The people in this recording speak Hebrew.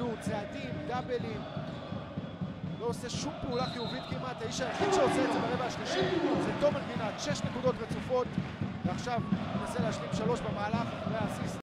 הכדור, צעדים, דאבלים. לא עושה שום פעולה חיובית כמעט, האיש היחיד שעושה את זה ברבע השלישי זה תומר גינת, שש נקודות רצופות ועכשיו מנסה להשלים שלוש במהלך